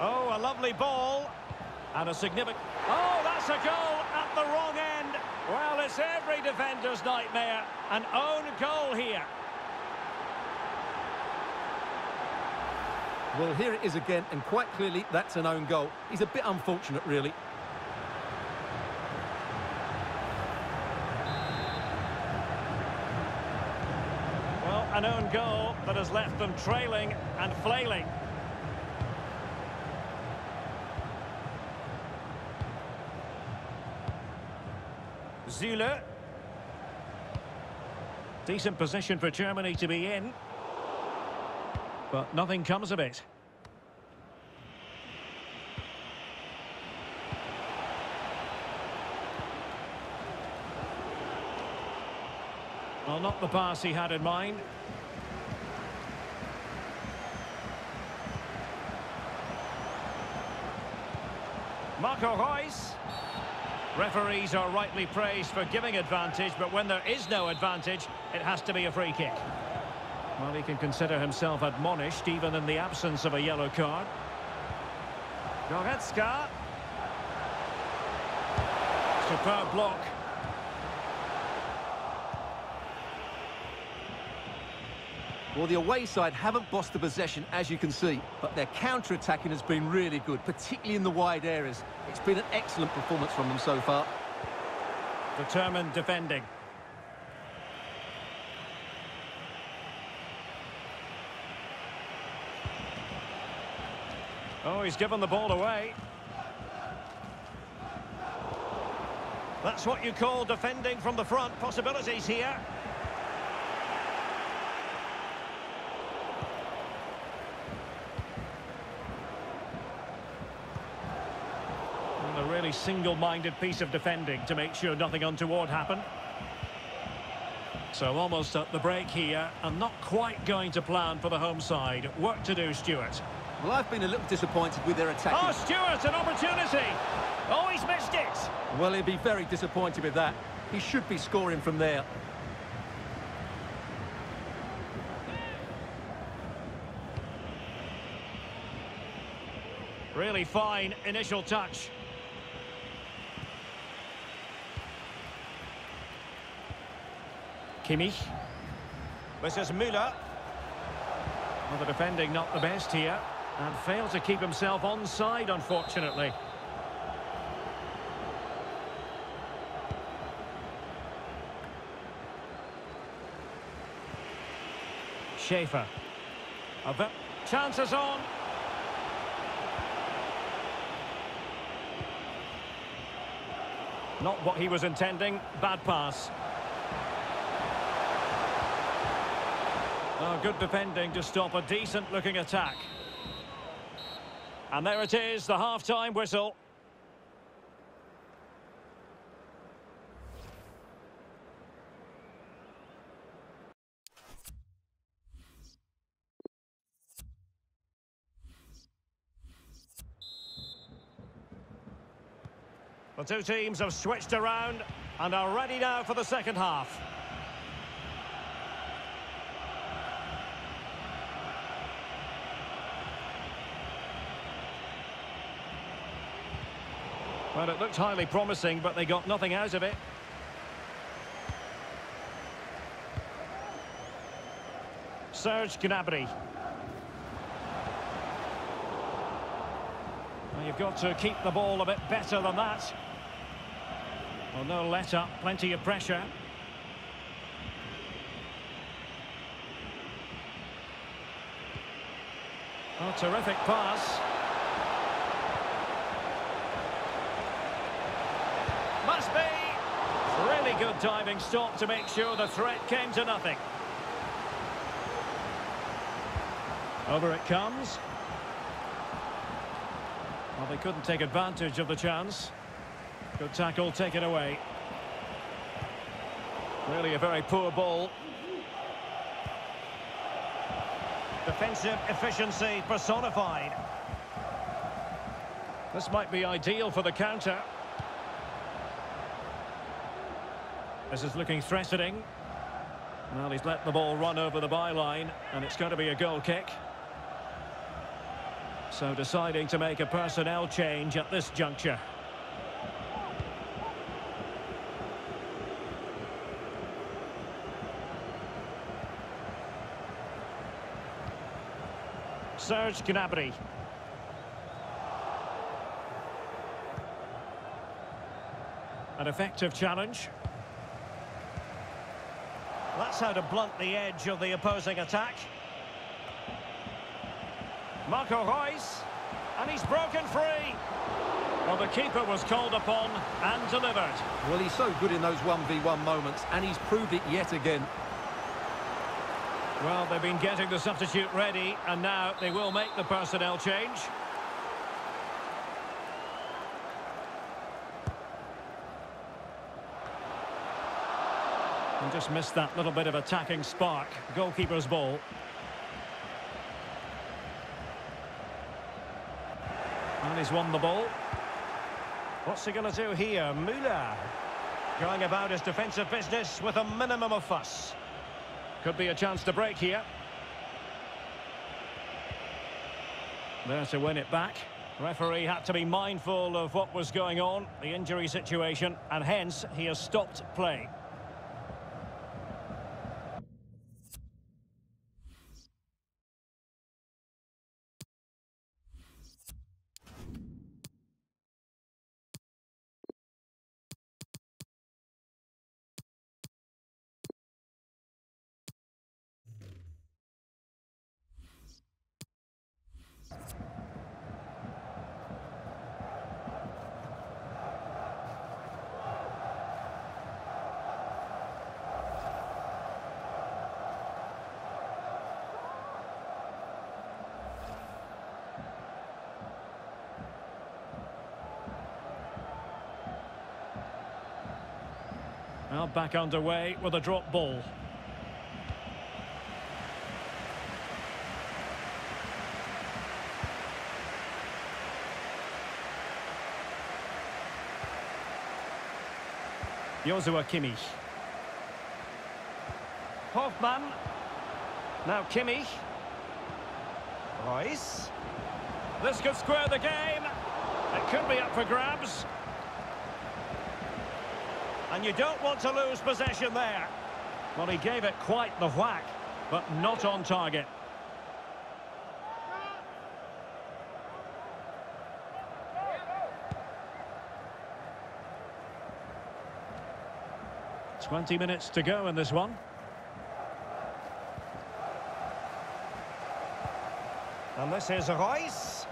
Oh, a lovely ball. And a significant... Oh, that's a goal at the wrong end. Well, it's every defender's nightmare. An own goal here. Well, here it is again, and quite clearly that's an own goal. He's a bit unfortunate, really. Well, an own goal that has left them trailing and flailing. Süle. Decent position for Germany to be in. But nothing comes of it. Well, not the pass he had in mind. Marco Reus. Referees are rightly praised for giving advantage, but when there is no advantage, it has to be a free kick. Well, he can consider himself admonished, even in the absence of a yellow card. Goretzka. Superb block. Well, the away side haven't bossed the possession, as you can see, but their counter-attacking has been really good, particularly in the wide areas. It's been an excellent performance from them so far. Determined defending. Oh, he's given the ball away. That's what you call defending from the front. Possibilities here. Really single-minded piece of defending to make sure nothing untoward happened. So almost at the break here, and not quite going to plan for the home side. Work to do, Stuart. Well, I've been a little disappointed with their attack. Oh, Stuart, an opportunity. Oh, he's missed it. Well, he'll be very disappointed with that. He should be scoring from there. Really fine initial touch. Kimmich. This is Müller. Well, the defending not the best here. And failed to keep himself onside, unfortunately. Schaefer. A. Chances on. Not what he was intending. Bad pass. Oh, good defending to stop a decent-looking attack. And there it is, the half-time whistle. The two teams have switched around and are ready now for the second half. Well, it looked highly promising, but they got nothing out of it. Serge Gnabry. Well, you've got to keep the ball a bit better than that. Well, no let up, plenty of pressure. Oh, terrific pass. Must be. Good diving stop to make sure the threat came to nothing. Over it comes. Well, they couldn't take advantage of the chance. Good tackle taken away. Really a very poor ball. Defensive efficiency personified. This might be ideal for the counter. This is looking threatening. Well, he's let the ball run over the byline, and it's going to be a goal kick. So deciding to make a personnel change at this juncture. Serge Gnabry. An effective challenge. That's how to blunt the edge of the opposing attack. Marco Reus. And he's broken free. Well, the keeper was called upon and delivered. Well, he's so good in those 1v1 moments, and he's proved it yet again. Well, they've been getting the substitute ready, and now they will make the personnel change. And just missed that little bit of attacking spark. Goalkeeper's ball. And he's won the ball. What's he going to do here? Müller going about his defensive business with a minimum of fuss. Could be a chance to break here. There to win it back. Referee had to be mindful of what was going on, the injury situation, and hence he has stopped play. Well, back underway with a drop ball. Joshua Kimmich. Hofmann. Now Kimmich. Reus. This could square the game. It could be up for grabs. And you don't want to lose possession there. Well, he gave it quite the whack, but not on target. Twenty minutes to go in this one. And this is Reus.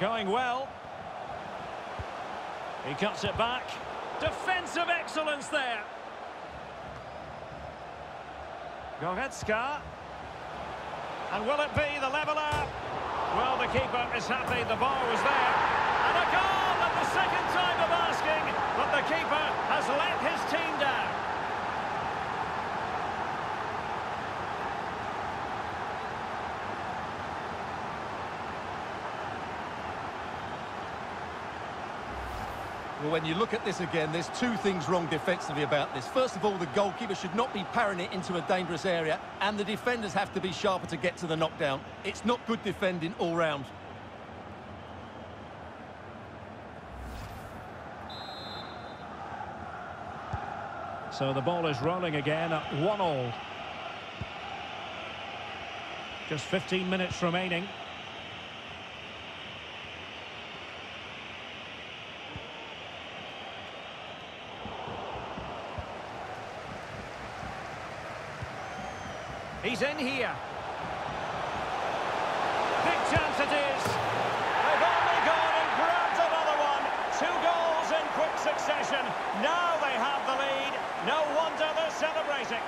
Going well. He cuts it back. Defensive excellence there. Goretzka. And will it be the leveller? Well, the keeper is happy the ball was there. And a goal at the second time of asking, but the keeper has let his team down. When you look at this again, there's two things wrong defensively about this. First of all, the goalkeeper should not be parrying it into a dangerous area, and the defenders have to be sharper to get to the knockdown. It's not good defending all round. So the ball is rolling again at one all. Just 15 minutes remaining. He's in here. Big chance it is. They've only gone and grabbed another one. Two goals in quick succession. Now they have the lead. No wonder they're celebrating.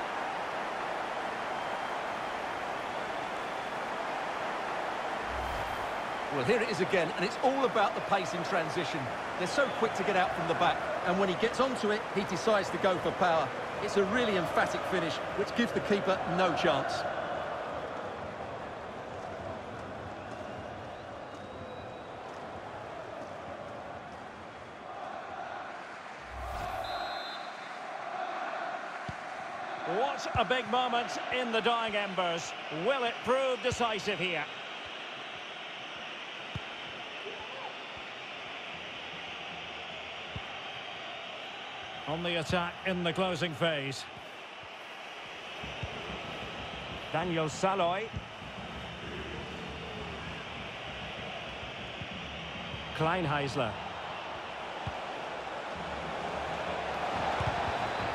Well, here it is again, and it's all about the pace in transition. They're so quick to get out from the back, and when he gets onto it, he decides to go for power. It's a really emphatic finish, which gives the keeper no chance. What a big moment in the dying embers. Will it prove decisive here? On the attack in the closing phase. Daniel Saloy. Kleinheisler.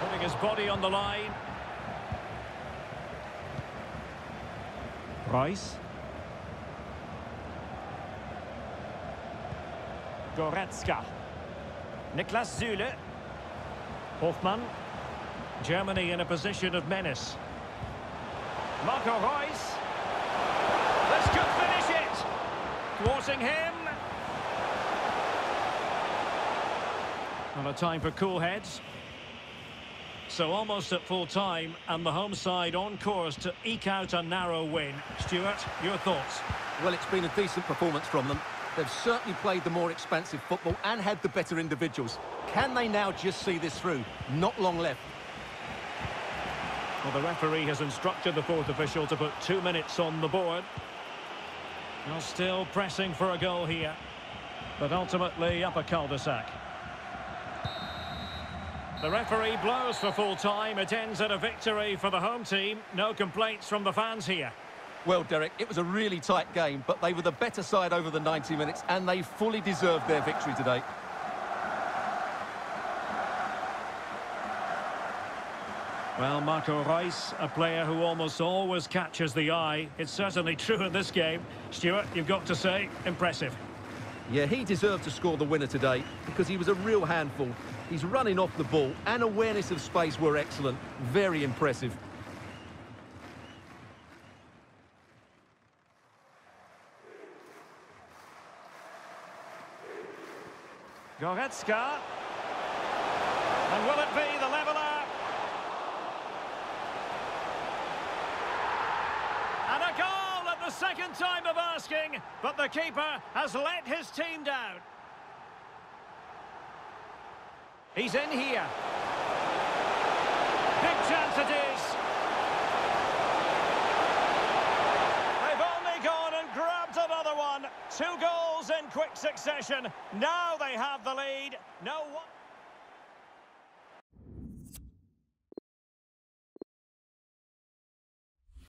Putting his body on the line. Reus. Goretzka. Niklas Süle. Hofmann. Germany in a position of menace. Marco Reus. This could finish it. Thwarting him. And a time for cool heads. So almost at full time, and the home side on course to eke out a narrow win. Stuart, your thoughts? Well, it's been a decent performance from them. They've certainly played the more expansive football and had the better individuals. Can they now just see this through? Not long left. Well, the referee has instructed the fourth official to put two minutes on the board. Well, still pressing for a goal here, but ultimately up a cul-de-sac. The referee blows for full time. It ends at a victory for the home team. No complaints from the fans here. Well, Derek, it was a really tight game, but they were the better side over the 90 minutes, and they fully deserved their victory today. Well, Marco Reus, a player who almost always catches the eye. It's certainly true in this game. Stuart, you've got to say, impressive. Yeah, he deserved to score the winner today because he was a real handful. He's running off the ball and awareness of space were excellent. Very impressive. Goretzka. And will it be the leveller? And a goal at the second time of asking, but the keeper has let his team down. He's in here. Big chance it is. They've only gone and grabbed another one. Two goals in quick succession. Now they have the lead. No one...